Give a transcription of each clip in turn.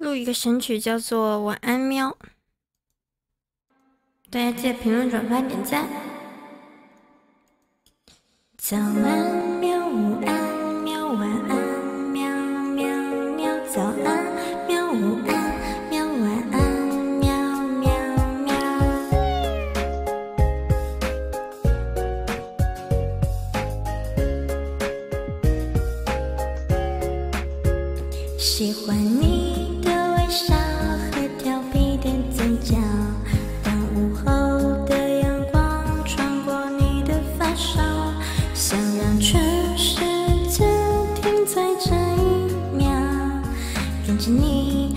录一个神曲，叫做《晚安喵》，大家记得评论、转发、点赞。早安喜欢你的微笑和调皮的嘴角，当午后的阳光穿过你的发梢，想让全世界停在这一秒，跟着你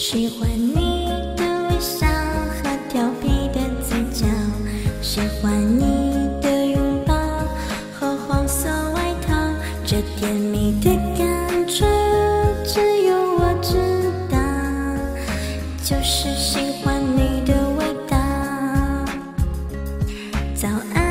喜欢你的微笑和调皮的嘴角喜欢你的拥抱和黄色外套这甜蜜的感觉只有我知道就是喜欢你的味道。早安。